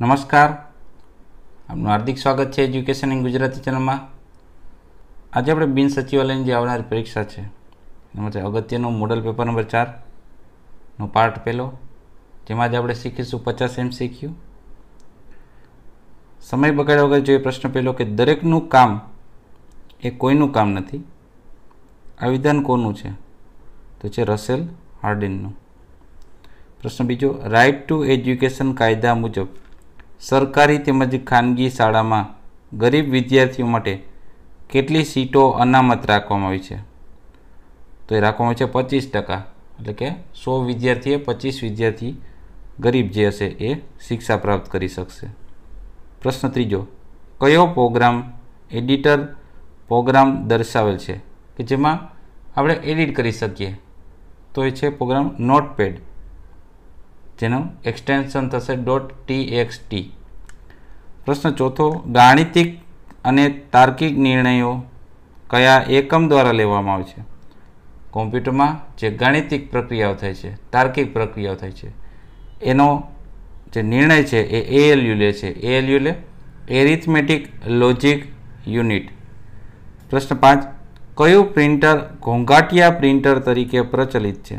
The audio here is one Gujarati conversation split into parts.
નમસ્કાર. આપનું હાર્દિક સ્વાગત છે એજ્યુકેશન ઇન ગુજરાતી ચેનલમાં. આજે આપણે બિન સચિવાલયની જે આવનારી પરીક્ષા છે એમાં છે અગત્યનું મોડલ પેપર નંબર ચારનો પાર્ટ પહેલો, જેમાં આજે આપણે શીખીશું પચાસ એમ શીખ્યું સમય બગાડ્યા વગર જોઈએ પ્રશ્ન પહેલો કે દરેકનું કામ એ કોઈનું કામ નથી, આ વિધાન કોનું છે? તો છે રસેલ હાર્ડિનનું. પ્રશ્ન બીજો રાઇટ ટુ એજ્યુકેશન કાયદા મુજબ સરકારી તેમજ ખાનગી શાળામાં ગરીબ વિદ્યાર્થીઓ માટે કેટલી સીટો અનામત રાખવામાં આવી છે? તો એ રાખવામાં આવી છે પચીસ ટકા. એટલે કે સો વિદ્યાર્થીએ પચીસ વિદ્યાર્થી ગરીબ જે હશે એ શિક્ષા પ્રાપ્ત કરી શકશે. પ્રશ્ન ત્રીજો, કયો પ્રોગ્રામ એડિટર પ્રોગ્રામ દર્શાવેલ છે? કે જેમાં આપણે એડિટ કરી શકીએ? તો એ છે પ્રોગ્રામ નોટપેડ. જેનું એક્સટેન્શન થશે ડોટ ટી એક્સ ટી પ્રશ્ન ચોથો, ગાણિતિક અને તાર્કિક નિર્ણયો કયા એકમ દ્વારા લેવામાં આવે છે? કોમ્પ્યુટરમાં જે ગાણિતિક પ્રક્રિયાઓ થાય છે, તાર્કિક પ્રક્રિયાઓ થાય છે, એનો જે નિર્ણય છે એ એએલયુ લે છે. એએલયુ લે એરિથમેટિક લોજિક યુનિટ પ્રશ્ન પાંચ, કયું પ્રિન્ટર ઘોંઘાટિયા પ્રિન્ટર તરીકે પ્રચલિત છે?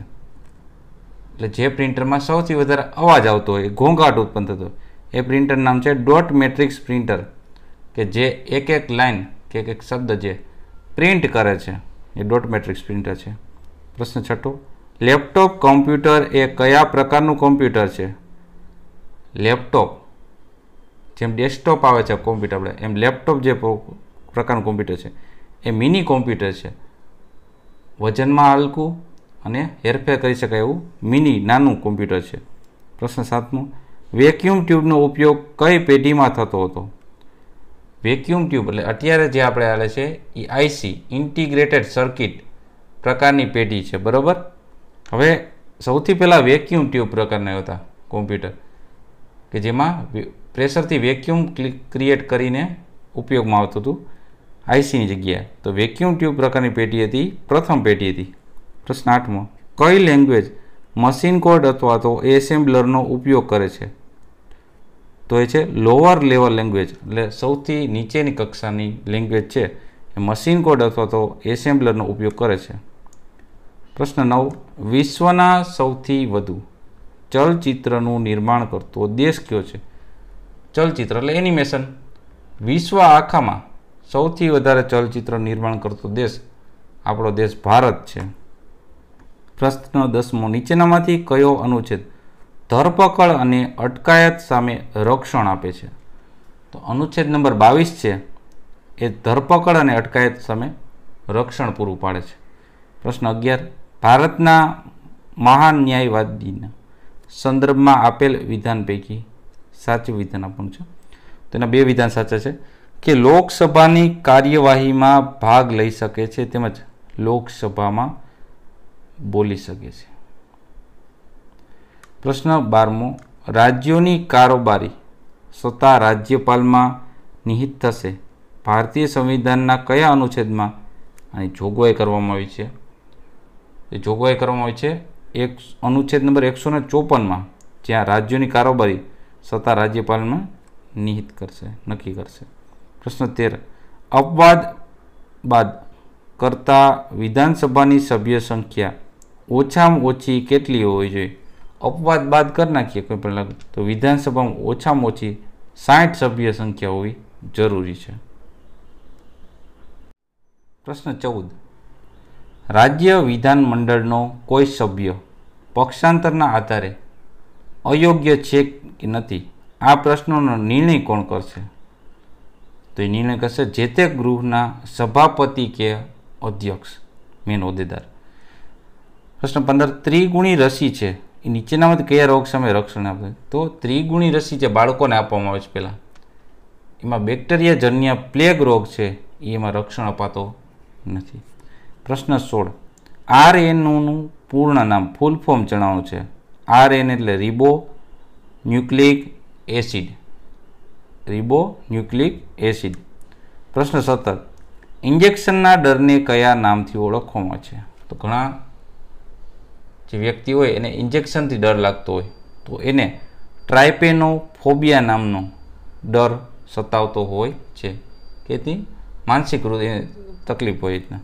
એટલે જે પ્રિન્ટરમાં સૌથી વધારે અવાજ આવતો હોય, ઘોંઘાટ ઉત્પન્ન થતો એ પ્રિન્ટર નામ છે ડોટ મેટ્રિક્સ પ્રિન્ટર, કે જે એક એક લાઇન કે એક એક શબ્દ જે પ્રિન્ટ કરે છે, એ ડોટ મેટ્રિક્સ પ્રિન્ટર છે. પ્રશ્ન છઠ્ઠો, લેપટોપ કોમ્પ્યુટર એ કયા પ્રકારનું કોમ્પ્યુટર છે? લેપટોપ, જેમ ડેસ્કટોપ આવે છે કોમ્પ્યુટર આપણે એમ લેપટોપ જે પ્રકારનું કોમ્પ્યુટર છે, એ મિની કોમ્પ્યુટર છે. વજનમાં હલકું અને હેરફેર કરી શકાય એવું મિની નાનું કોમ્પ્યુટર છે. પ્રશ્ન સાતમો વેક્યુમ ટ્યુબનો ઉપયોગ કઈ પેઢીમાં થતો હતો? વેક્યુમ ટ્યુબ એટલે અત્યારે જે આપણે હાલે છે એ આઈસી ઇન્ટિગ્રેટેડ સર્કિટ પ્રકારની પેઢી છે, બરાબર? હવે સૌથી પહેલાં વેક્યુમ ટ્યુબ પ્રકારના હતા કોમ્પ્યુટર, કે જેમાં પ્રેશરથી વેક્યુમ ક્રિએટ કરીને ઉપયોગમાં આવતું હતું આઈસીની જગ્યાએ. તો વેક્યુમ ટ્યુબ પ્રકારની પેઢી હતી, પ્રથમ પેઢી હતી. પ્રશ્ન આઠમો કઈ લેંગ્વેજ મશીન કોડ અથવા તો એસેમ્બલરનો ઉપયોગ કરે છે? તો એ છે લોઅર લેવલ લેંગ્વેજ એટલે સૌથી નીચેની કક્ષાની લેંગ્વેજ છે એ મશીન કોડ અથવા તો એસેમ્બલરનો ઉપયોગ કરે છે. પ્રશ્ન નવ, વિશ્વના સૌથી વધુ ચલચિત્રનું નિર્માણ કરતો દેશ કયો છે? ચલચિત્ર એટલે એનિમેશન વિશ્વ આખામાં સૌથી વધારે ચલચિત્ર નિર્માણ કરતો દેશ આપણો દેશ ભારત છે. પ્રશ્ન દસમો નીચેનામાંથી કયો અનુચ્છેદ? ધરપકડ અને અટકાયત સામે રક્ષણ આપે છે. તો અનુચ્છેદ નંબર બાવીસ છે, એ ધરપકડ અને અટકાયત સામે રક્ષણ પૂરું પાડે છે. પ્રશ્ન અગિયાર, ભારતના મહાન ન્યાયવાદીના સંદર્ભમાં આપેલ વિધાન પૈકી સાચું વિધાન આપણું છે. તેના બે વિધાન સાચા છે. કે લોકસભાની કાર્યવાહીમાં ભાગ લઈ શકે છે તેમજ લોકસભામાં બોલી શકે છે. પ્રશ્ન બારમો, રાજ્યોની કારોબારી સત્તા રાજ્યપાલમાં નિહિત થશે. ભારતીય સંવિધાનના કયા અનુચ્છેદમાં? આની જોગવાઈ કરવામાં આવી છે. એ જોગવાઈ કરવામાં આવી છે એક અનુચ્છેદ નંબર એકસો ને ચોપનમાં, જ્યાં રાજ્યોની કારોબારી સત્તા રાજ્યપાલમાં નિહિત કરશે, નક્કી કરશે. પ્રશ્ન તેર, અપવાદ બાદ કરતા વિધાનસભાની સભ્ય સંખ્યા ઓછામાં ઓછી કેટલી હોવી જોઈએ? અપવાદ બાદ કરી નાખીએ કોઈ પણ લાગે તો વિધાનસભામાં ઓછામાં ઓછી સાઠ સભ્ય સંખ્યા હોવી જરૂરી છે. પ્રશ્ન ચૌદ. રાજ્ય વિધાનમંડળનો કોઈ સભ્ય પક્ષાંતરના આધારે અયોગ્ય છે કે નથી? આ પ્રશ્નોનો નિર્ણય કોણ કરશે? તો એ નિર્ણય કરશે જે તે ગૃહના સભાપતિ કે અધ્યક્ષ મેન હોદ્દેદાર. પ્રશ્ન પંદર, ત્રિગુણી રસી છે. એ નીચેનામાંથી કયા રોગ સામે રક્ષણ આપે? તો ત્રિગુણી રસી જે બાળકોને આપવામાં આવે છે પહેલાં. એમાં બેક્ટેરિયાજન્ય પ્લેગ રોગ છે, એ એમાં રક્ષણ અપાતો નથી. પ્રશ્ન સોળ. આર એનનું પૂર્ણ નામ ફૂલ ફોર્મ જણાવવાનું છે. આર એન એટલે ribonucleic acid. Ribonucleic acid. પ્રશ્ન સત્તર. ઇન્જેક્શનના ડરને કયા નામથી ઓળખવામાં છે? તો ઘણા જે વ્યક્તિ હોય એને ઇન્જેક્શનથી ડર લાગતો હોય, તો એને ટ્રાઇપેનોફોબિયા નામનો ડર સતાવતો હોય છે. કે તે માનસિક તકલીફ હોય રીતના.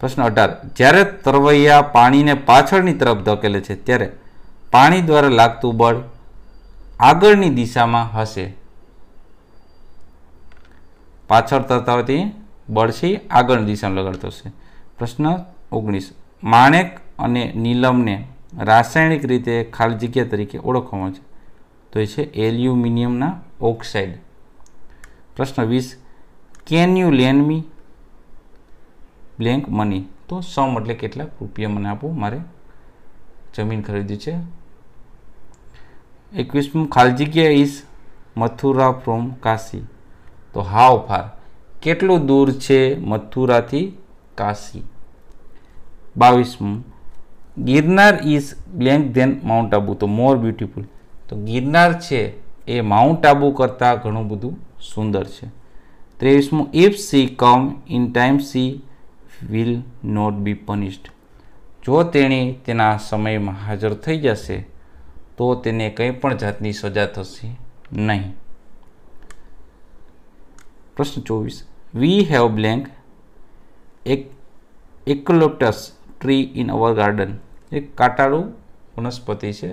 પ્રશ્ન અઢાર. જ્યારે તરવૈયા પાણીને પાછળની તરફ ધકેલે છે, ત્યારે પાણી દ્વારા લાગતું બળ આગળની દિશામાં હશે. પાછળ તરતા બળથી આગળની દિશામાં લગાડતો હશે. પ્રશ્ન ઓગણીસ. માણેક અને નીલમને રાસાયણિક રીતે ખાલી જગ્યા તરીકે ઓળખવામાં છે. તો એ છે એલ્યુમિનિયમના ઓક્સાઇડ. પ્રશ્ન વીસ, can you lend me blank money? તો સમ એટલે કેટલા રૂપિયા મને આપો, મારે જમીન ખરીદી છે. એકવીસમું, ખાલી જગ્યા ઇઝ મથુરા ફ્રોમ કાશી. તો હાવ ફાર. કેટલું દૂર છે મથુરાથી Kashi? બાવીસમું Girnar is blank than Mount Abu, તો મોર બ્યુટીફુલ. તો ગિરનાર છે એ માઉન્ટ આબુ કરતાં ઘણું બધું સુંદર છે. ત્રેવીસમું if she come in time she will not be punished જો તેણે તેના સમયમાં હાજર થઈ જશે, તો તેને કંઈ પણ જાતની સજા થશે નહીં. પ્રશ્ન ચોવીસ વી હેવ બ્લેન્ક એક eucalyptus tree in our garden એક કાંટાળું વનસ્પતિ છે.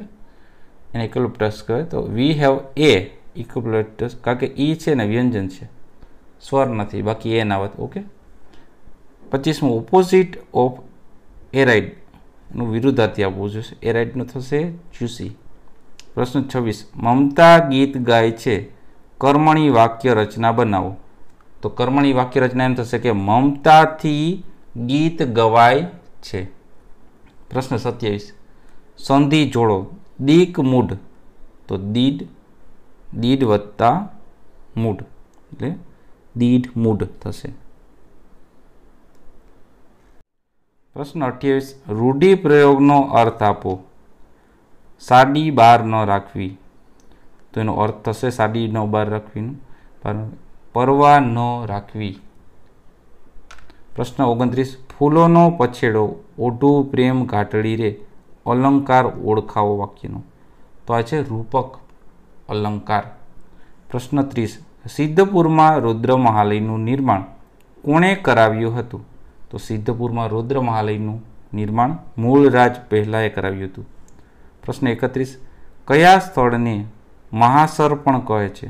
એને ઇકોલિપ્ટસ કહે તો વી હેવ એ ઇકોપ્લેટસ કારણ કે ઈ છે ને, વ્યંજન છે. સ્વર નથી, બાકી એ ના વાત, ઓકે? પચીસમું ઓપોઝિટ ઓફ એરાઇડનું વિરુદ્ધાર્થી આપવું જોઈશે એરાઇડનું થશે જ્યુસી પ્રશ્ન છવ્વીસ, મમતા ગીત ગાય છે. કર્મણી વાક્ય રચના બનાવો. તો કર્મણી વાક્ય રચના એમ થશે કે મમતાથી ગીત ગવાય છે. પ્રશ્ન સત્યાવીસ. સંધિ જોડો, દીક મૂઢ. તો દીડ દીડ વત્તા મૂઢ. એટલે દીઢ મૂઢ થશે. પ્રશ્ન અઠ્યાવીસ. રૂઢિપ્રયોગનો અર્થ આપો. સાડી બાર ન રાખવી. તો એનો અર્થ થશે સાડી ન બાર રાખવીનું. પર- પરવા ન રાખવી. પ્રશ્ન ઓગણત્રીસ. ફૂલોનો પછેડો ઓઢું પ્રેમ ઘાટડી રે અલંકાર ઓળખાવો વાક્યનો. તો આ છે રૂપક અલંકાર. પ્રશ્ન ત્રીસ. સિદ્ધપુરમાં રુદ્ર મહાલયનું નિર્માણ કોણે કરાવ્યું હતું? તો સિદ્ધપુરમાં રુદ્ર નિર્માણ મૂળરાજ પહેલાંએ કરાવ્યું હતું. પ્રશ્ન એકત્રીસ. કયા સ્થળને મહાસર પણ કહે છે?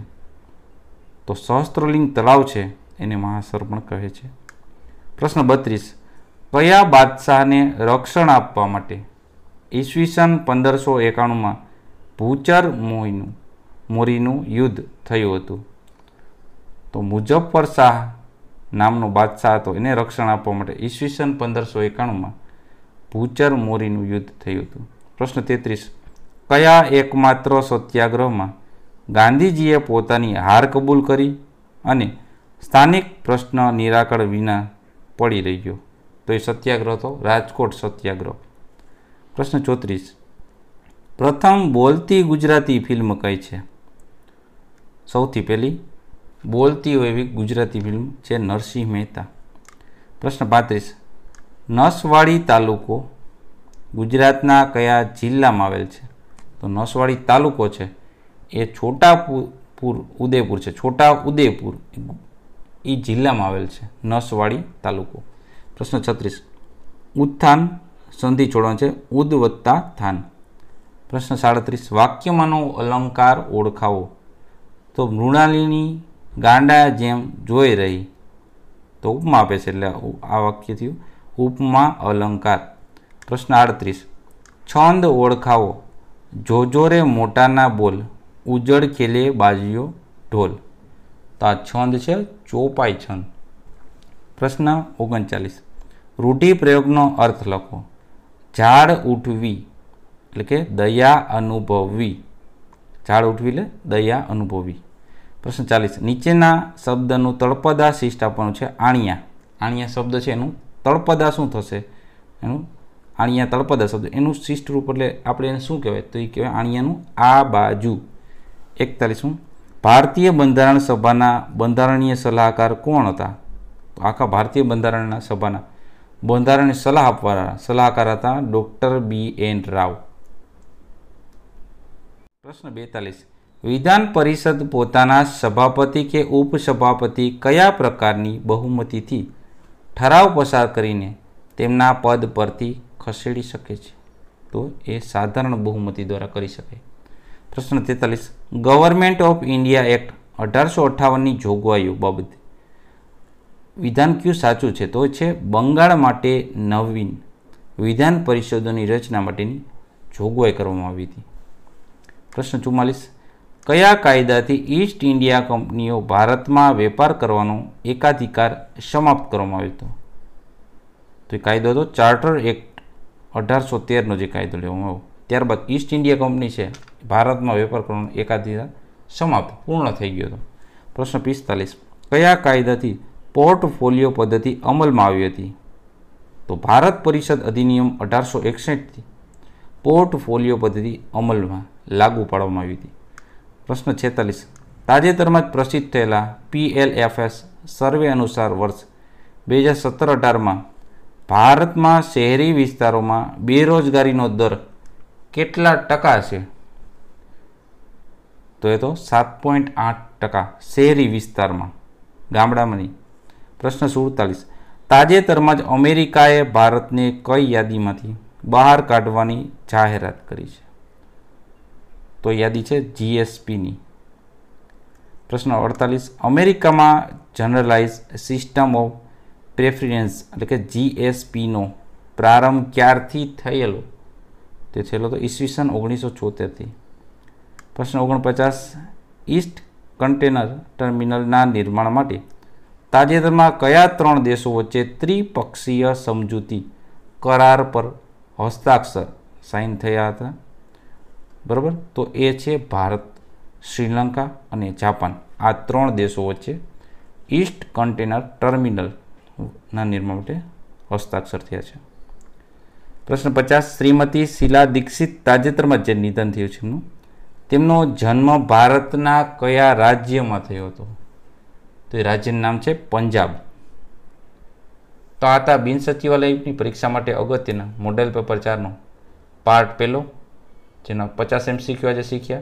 તો સહસ્ત્રલિંગ તળાવ છે, એને મહાસર પણ કહે છે. પ્રશ્ન બત્રીસ. કયા બાદશાહને રક્ષણ આપવા માટે ઈસવીસન પંદરસો એકાણુંમાં ભૂચર મોઈનું, મોરીનું યુદ્ધ થયું હતું. તો મુઝફ્ફર શાહ નામનો બાદશાહ હતો, એને રક્ષણ આપવા માટે ઈસવીસન પંદરસો એકાણુંમાં ભૂચર મોરીનું યુદ્ધ થયું હતું. પ્રશ્ન તેત્રીસ, કયા એકમાત્ર સત્યાગ્રહમાં ગાંધીજીએ પોતાની હાર કબૂલ કરી અને સ્થાનિક પ્રશ્ન નિરાકરણ વિના પડી રહ્યો? તો એ સત્યાગ્રહ હતો, રાજકોટ સત્યાગ્રહ. પ્રશ્ન ચોત્રીસ. પ્રથમ બોલતી ગુજરાતી ફિલ્મ કઈ છે? સૌથી પહેલી, બોલતી હોય એવી ગુજરાતી ફિલ્મ છે નરસિંહ મહેતા. પ્રશ્ન પાંત્રીસ. નસવાડી તાલુકો ગુજરાતના કયા જિલ્લામાં આવેલ છે? તો નસવાડી તાલુકો છે, એ છોટાપુર ઉદેપુર છે. છોટા ઉદયપુર એ જિલ્લામાં આવેલ છે, નસવાડી તાલુકો. પ્રશ્ન છત્રીસ. ઉત્થાન સંધિ છોડવાનું છે. ઉદ વત્તા થાન. પ્રશ્ન સાડત્રીસ. વાક્યમાંનો અલંકાર ઓળખાવો. તો મૃણાલિની ગાંડા જેમ જોઈ રહી. તો ઉપમા આપે છે એટલે આ વાક્ય થયું. ઉપમા અલંકાર. પ્રશ્ન આડત્રીસ. છંદ ઓળખાવો. જોજોરે મોટાના બોલ. ઉજળ ખેલે બાજીઓ ઢોલ. તો આ છંદ છે ચોપાઈ છંદ. પ્રશ્ન ઓગણચાલીસ. રૂઢિપ્રયોગનો અર્થ લખો. ઝાડ ઉઠવી, એટલે કે દયા અનુભવવી. ઝાડ ઉઠવી એટલે દયા અનુભવવી. પ્રશ્ન ચાલીસ. નીચેના શબ્દનું તળપદા શિષ્ટ આપવાનું છે આણિયા. આણિયા શબ્દ છે એનું તળપદા શું થશે? એનું આણિયા તળપદા શબ્દ. એનું શિષ્ટ રૂપ એટલે આપણે એને શું કહેવાય? તો એ કહેવાય આણિયાનું આ બાજુ. એકતાલીસમું. ભારતીય બંધારણ સભાના બંધારણીય સલાહકાર કોણ હતા? આખા ભારતીય બંધારણના સભાના બંધારણની સલાહ આપવાના સલાહકાર હતા ડૉક્ટર બી એન રાવ. પ્રશ્ન બેતાલીસ. વિધાન પરિષદ પોતાના સભાપતિ કે ઉપસભાપતિ કયા પ્રકારની બહુમતીથી ઠરાવ પસાર કરીને તેમના પદ પરથી ખસેડી શકે છે? તો એ સાધારણ બહુમતી દ્વારા કરી શકે પ્રશ્ન તેતાલીસ. ગવર્મેન્ટ ઓફ ઇન્ડિયા એક્ટ અઢારસો અઠ્ઠાવનની જોગવાઈઓ બાબતે વિધાન ક્યુ સાચું છે? તો છે બંગાળ માટે નવીન. વિધાન પરિષદોની રચના માટેની જોગવાઈ કરવામાં આવી હતી. પ્રશ્ન ચુમ્માલીસ. કયા કાયદાથી ઈસ્ટ ઇન્ડિયા કંપનીઓ ભારતમાં વેપાર કરવાનો એકાધિકાર સમાપ્ત કરવામાં આવ્યો હતો? તો એ કાયદો હતો ચાર્ટર એક્ટ અઢારસો તેરનો જે કાયદો લેવામાં આવ્યો. ત્યારબાદ ઈસ્ટ ઇન્ડિયા કંપની છે, ભારતમાં વેપાર કરવાનો એકાધિકાર સમાપ્ત, પૂર્ણ થઈ ગયો હતો. પ્રશ્ન પિસ્તાલીસ. કયા કાયદાથી પોર્ટફોલિયો પદ્ધતિ અમલમાં આવી હતી. તો ભારત પરિષદ અધિનિયમ અઢારસો એકસઠથી પોર્ટફોલિયો પદ્ધતિ અમલમાં લાગુ પાડવામાં આવી હતી. પ્રશ્ન છેતાલીસ. તાજેતરમાં જ પ્રસિદ્ધ થયેલા પીએલએફએસ સર્વે અનુસાર વર્ષ બે હજાર સત્તર અઢારમાં ભારતમાં શહેરી વિસ્તારોમાં બેરોજગારીનો દર કેટલા ટકા છે તો એ તો સાત પોઈન્ટ આઠ ટકા શહેરી વિસ્તારમાં ગામડામાં નહીં પ્રશ્ન સુડતાલીસ. તાજેતરમાં જ અમેરિકાએ ભારતને કઈ યાદીમાંથી બહાર કાઢવાની જાહેરાત કરી છે? તો યાદી છે જીએસપીની. પ્રશ્ન અડતાલીસ. અમેરિકામાં જનરલાઇઝ સિસ્ટમ ઓફ પ્રેફરન્સ એટલે કે જીએસપીનો પ્રારંભ ક્યારથી થયેલો? તે થયેલો તો ઈસવીસન ઓગણીસો છોતેરથી પ્રશ્ન ઓગણપચાસ. ઈસ્ટ કન્ટેનર ટર્મિનલના નિર્માણ માટે તાજેતરમાં કયા ત્રણ દેશો વચ્ચે ત્રિપક્ષીય સમજૂતી કરાર પર હસ્તાક્ષર સાઇન થયા હતા? બરાબર? તો એ છે ભારત, શ્રીલંકા અને જાપાન. આ ત્રણ દેશો વચ્ચે ઈસ્ટ કન્ટેનર ટર્મિનલના નિર્માણ માટે હસ્તાક્ષર થયા છે. પ્રશ્ન પચાસ, શ્રીમતી શીલા દીક્ષિત તાજેતરમાં જે નિધન થયું છે એમનું? તેમનો જન્મ ભારતના કયા રાજ્યમાં થયો હતો? તો એ રાજ્યનું નામ છે પંજાબ. તો આ હતા બિન સચિવાલયની પરીક્ષા માટે અગત્યના મોડેલ પેપર ચારનો પાર્ટ પહેલો, જેના પચાસ એમસીક્યુ આજે શીખ્યા.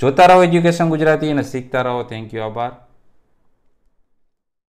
જોતા રહો એજ્યુકેશન ગુજરાતી અને શીખતા રહો. થેન્ક યુ આભાર.